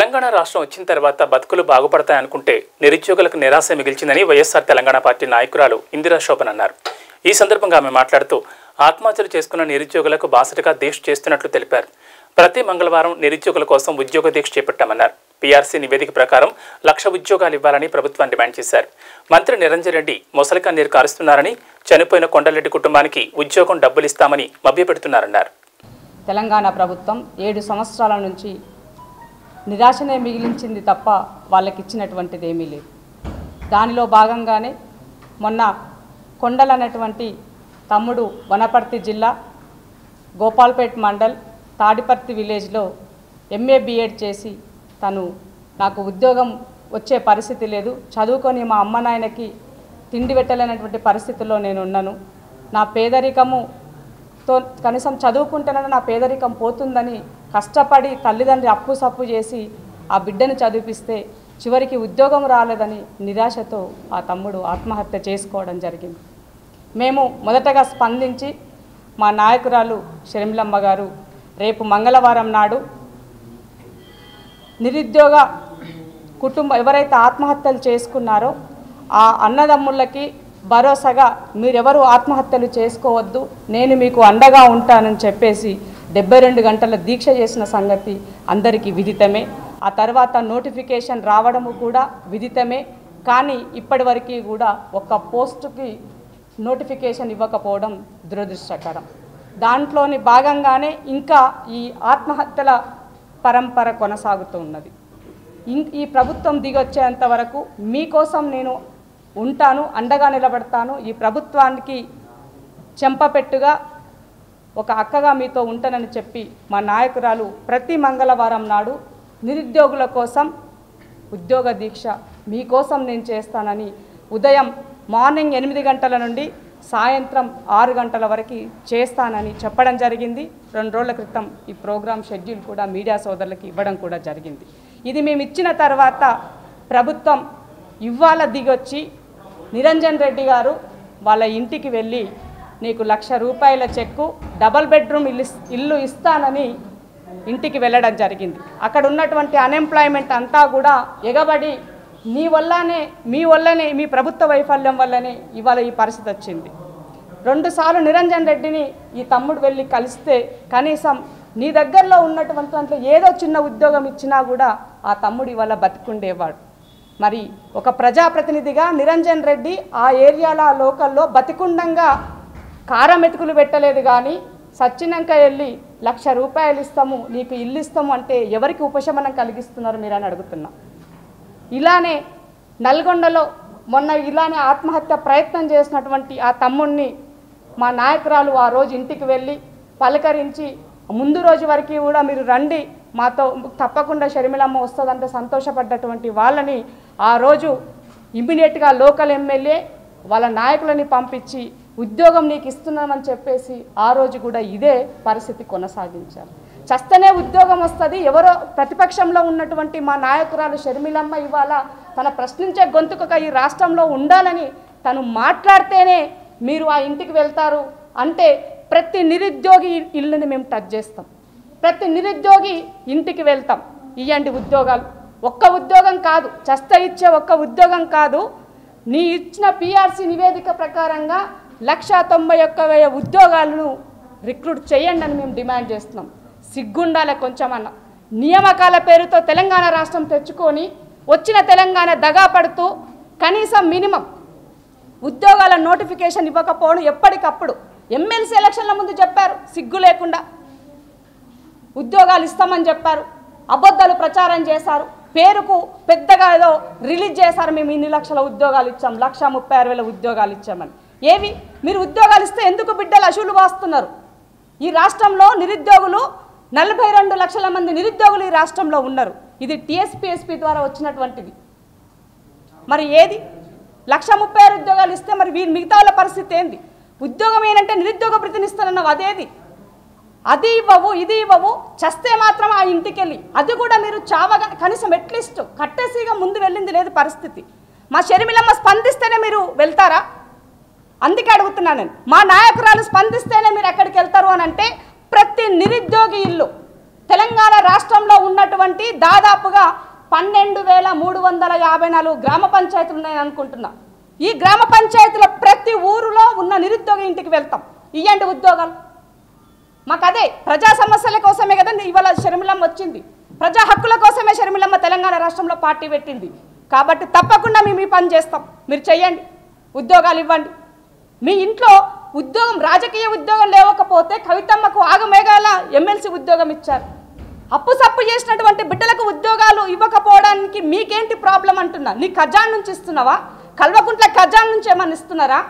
తెలంగాణ రాష్ట్రం వచ్చిన తర్వాత బతుకులు బాగుపడతాయనుకుంటే నిరుద్యోగులకు నిరాశ మిగిల్చిందని వైఎస్ఆర్ తెలంగాణ పార్టీ నాయకురాలు ఇందిరా శోభన్ అన్నారు. ఈ సందర్భంగా ఆమె మాట్లాడుతూ ఆత్మహత్యలు చేసుకున్న నిరుద్యోగులకు బాసటగా దీక్ష చేస్తున్నట్లు తెలిపారు. ప్రతి మంగళవారం నిరుద్యోగుల కోసం ఉద్యోగ దీక్ష చేపట్టామన్నారు. పీఆర్సీ నివేదిక ప్రకారం లక్ష ఉద్యోగాలు ఇవ్వాలని ప్రభుత్వం డిమాండ్ చేశారు. మంత్రి నిరంజన్ రెడ్డి మొసలి కన్నీరు కారుస్తున్నారని చనిపోయిన కొండలరెడ్డి కుటుంబానికి ఉద్యోగం డబ్బులు ఇస్తామని మభ్యపెడుతున్నారన్నారు. తెలంగాణ ప్రభుత్వం ఏడు సంవత్సరాల నుంచి నిరాశనే మిగిలించింది తప్ప వాళ్ళకి ఇచ్చినటువంటిది ఏమీ లేదు. దానిలో భాగంగానే మొన్న కొండల్ అనేటువంటి తమ్ముడు వనపర్తి జిల్లా గోపాల్పేట్ మండల్ తాడిపర్తి విలేజ్లో ఎంఏ బిఎడ్ చేసి తను నాకు ఉద్యోగం వచ్చే పరిస్థితి లేదు. చదువుకొని మా అమ్మ నాయనకి తిండి పెట్టలేనటువంటి పరిస్థితుల్లో నేను ఉన్నాను నా పేదరికముతో కనీసం చదువుకుంటేనే నా పేదరికం పోతుందని కష్టపడి తల్లిదండ్రి అప్పు సప్పు చేసి ఆ బిడ్డను చదివిపిస్తే చివరికి ఉద్యోగం రాలేదని నిరాశతో ఆ తమ్ముడు ఆత్మహత్య చేసుకోవడం జరిగింది. మేము మొదటగా స్పందించి మా నాయకురాలు షర్మిలమ్మ గారు రేపు మంగళవారం నాడు నిరుద్యోగ కుటుంబం ఎవరైతే ఆత్మహత్యలు చేసుకున్నారో ఆ అన్నదమ్ముళ్ళకి భరోసాగా మీరెవరు ఆత్మహత్యలు చేసుకోవద్దు నేను మీకు అండగా ఉంటానని చెప్పేసి డెబ్బై రెండు గంటల దీక్ష చేసిన సంగతి అందరికీ విదితమే. ఆ తర్వాత నోటిఫికేషన్ రావడము కూడా విదితమే. కానీ ఇప్పటివరకు కూడా ఒక పోస్టుకి నోటిఫికేషన్ ఇవ్వకపోవడం దురదృష్టకరం. దాంట్లోని భాగంగానే ఇంకా ఈ ఆత్మహత్యల పరంపర కొనసాగుతూ ఉన్నది. ఈ ప్రభుత్వం దిగొచ్చేంత వరకు మీకోసం నేను ఉంటాను అండగా నిలబడతాను ఈ ప్రభుత్వానికి చెంపపెట్టుగా ఒక అక్కగా మీతో ఉంటానని చెప్పి మా నాయకురాలు ప్రతి మంగళవారం నాడు నిరుద్యోగుల కోసం ఉద్యోగ దీక్ష మీకోసం నేను చేస్తానని ఉదయం మార్నింగ్ ఎనిమిది గంటల నుండి సాయంత్రం ఆరు గంటల వరకు చేస్తానని చెప్పడం జరిగింది. రెండు రోజుల క్రితం ఈ ప్రోగ్రాం షెడ్యూల్ కూడా మీడియా సోదరులకు ఇవ్వడం కూడా జరిగింది. ఇది మేము ఇచ్చిన తర్వాత ప్రభుత్వం ఇవాళ దిగొచ్చి నిరంజన్ రెడ్డి గారు వాళ్ళ ఇంటికి వెళ్ళి నీకు లక్ష రూపాయల చెక్కు డబల్ బెడ్రూమ్ ఇల్లు ఇల్లు ఇస్తానని ఇంటికి వెళ్ళడం జరిగింది. అక్కడ ఉన్నటువంటి అన్ఎంప్లాయ్మెంట్ అంతా కూడా ఎగబడి నీ వల్లనే మీ వల్లనే మీ ప్రభుత్వ వైఫల్యం వల్లనే ఇవాళ ఈ పరిస్థితి వచ్చింది. రెండుసార్లు నిరంజన్ రెడ్డిని ఈ తమ్ముడు వెళ్ళి కలిస్తే కనీసం నీ దగ్గరలో ఉన్నటువంటి దాంట్లో ఏదో చిన్న ఉద్యోగం ఇచ్చినా కూడా ఆ తమ్ముడు ఇవాళ బతికుండేవాడు. మరి ఒక ప్రజాప్రతినిధిగా నిరంజన్ రెడ్డి ఆ ఏరియాలో ఆ లోకల్లో బతికుండంగా కారం మెతుకులు పెట్టలేదు కానీ సచ్చినాక వెళ్ళి లక్ష రూపాయలు ఇస్తాము నీకు ఇల్లు ఇస్తాము అంటే ఎవరికి ఉపశమనం కలిగిస్తున్నారు మీరు అని అడుగుతున్నా. ఇలానే నల్గొండలో మొన్న ఇలానే ఆత్మహత్య ప్రయత్నం చేసినటువంటి ఆ తమ్ముణ్ణి మా నాయకురాలు ఆ రోజు ఇంటికి వెళ్ళి పలకరించి ముందు రోజు వరకు కూడా మీరు రండి మాతో తప్పకుండా షర్మిలమ్మ వస్తుందంటే సంతోషపడ్డటువంటి వాళ్ళని ఆ రోజు ఇమ్మీడియట్గా లోకల్ ఎమ్మెల్యే వాళ్ళ నాయకులని పంపించి ఉద్యోగం నీకు ఇస్తున్నామని చెప్పేసి ఆ రోజు కూడా ఇదే పరిస్థితి కొనసాగించారు. చస్తనే ఉద్యోగం వస్తుంది ఎవరో ప్రతిపక్షంలో ఉన్నటువంటి మా నాయకురాలు షర్మిలమ్మ ఇవాళ తన ప్రశ్నించే గొంతుకగా ఈ రాష్ట్రంలో ఉండాలని తను మాట్లాడితేనే మీరు ఆ ఇంటికి వెళ్తారు అంటే ప్రతి నిరుద్యోగి ఇల్లుని మేము టచ్ చేస్తాం. ప్రతి నిరుద్యోగి ఇంటికి వెళ్తాం. ఇవ్వండి ఉద్యోగాలు. ఒక్క ఉద్యోగం కాదు చస్త ఇచ్చే ఒక్క ఉద్యోగం కాదు. నీ ఇచ్చిన పిఆర్సీ నివేదిక ప్రకారంగా లక్ష తొంభై ఒక్క వెయ్యి ఉద్యోగాలను రిక్రూట్ చేయండి అని మేము డిమాండ్ చేస్తున్నాం. సిగ్గుండాలే కొంచెమన్నా. నియామకాల పేరుతో తెలంగాణ రాష్ట్రం తెచ్చుకొని వచ్చిన తెలంగాణ దగా పడుతూ కనీసం మినిమం ఉద్యోగాల నోటిఫికేషన్ ఇవ్వకపోవడం ఎప్పటికప్పుడు ఎమ్మెల్సీ ఎలక్షన్ల ముందు చెప్పారు సిగ్గు లేకుండా. ఉద్యోగాలు ఇస్తామని చెప్పారు అబద్ధాలు ప్రచారం చేశారు పేరుకు పెద్దగా ఏదో రిలీజ్ చేశారు మేము ఇన్ని లక్షల ఉద్యోగాలు ఇచ్చాం లక్ష ముప్పై ఆరు వేల ఉద్యోగాలు ఇచ్చామని. ఏవి మీరు ఉద్యోగాలు ఇస్తే ఎందుకు బిడ్డలు అశువులు వాస్తున్నారు? ఈ రాష్ట్రంలో నిరుద్యోగులు నలభై రెండు లక్షల మంది నిరుద్యోగులు ఈ రాష్ట్రంలో ఉన్నారు. ఇది టీఎస్పీఎస్పీ ద్వారా వచ్చినటువంటిది. మరి ఏది? లక్ష ముప్పై ఆరు ఉద్యోగాలు ఇస్తే మరి వీరి మిగతా వాళ్ళ పరిస్థితి ఏంది? ఉద్యోగం ఏంటంటే నిరుద్యోగ ప్రతినిస్తానన్నావు అదేది? అది ఇవ్వవు ఇది ఇవ్వవు చస్తే మాత్రం ఆ ఇంటికెళ్ళి. అది కూడా మీరు చావగా కనీసం ఎట్లీస్ట్ కట్టేసిగా ముందు వెళ్ళింది లేదు పరిస్థితి. మా షర్మిలమ్మ స్పందిస్తేనే మీరు వెళ్తారా? అందుకే అడుగుతున్నాను నేను మా నాయకురాలు స్పందిస్తేనే మీరు ఎక్కడికి వెళ్తారు అని అంటే ప్రతి నిరుద్యోగి ఇల్లు తెలంగాణ రాష్ట్రంలో ఉన్నటువంటి దాదాపుగా పన్నెండు వేల మూడు వందల యాభై నాలుగు గ్రామ పంచాయతీలు ఉన్నాయని అనుకుంటున్నా. ఈ గ్రామ పంచాయతీల ప్రతి ఊరిలో ఉన్న నిరుద్యోగ ఇంటికి వెళ్తాం. ఇవ్వండి ఉద్యోగాలు. మాకు అదే ప్రజా సమస్యల కోసమే కదండి ఇవాళ షర్మిలమ్మ వచ్చింది. ప్రజా హక్కుల కోసమే షర్మిలమ్మ తెలంగాణ రాష్ట్రంలో పార్టీ పెట్టింది. కాబట్టి తప్పకుండా మేము ఈ పని చేస్తాం. మీరు చెయ్యండి. ఉద్యోగాలు ఇవ్వండి. మీ ఇంట్లో ఉద్యోగం రాజకీయ ఉద్యోగం లేవకపోతే కవితమ్మకు ఆగమేఘాల ఎమ్మెల్సీ ఉద్యోగం ఇచ్చారు. అప్పు సప్పు చేసినటువంటి బిడ్డలకు ఉద్యోగాలు ఇవ్వకపోవడానికి మీకేంటి ప్రాబ్లం అంటున్నా? నీ ఖజాన్ నుంచి ఇస్తున్నావా? కల్వకుంట్ల ఖజాన్ నుంచి ఏమన్నా ఇస్తున్నారా?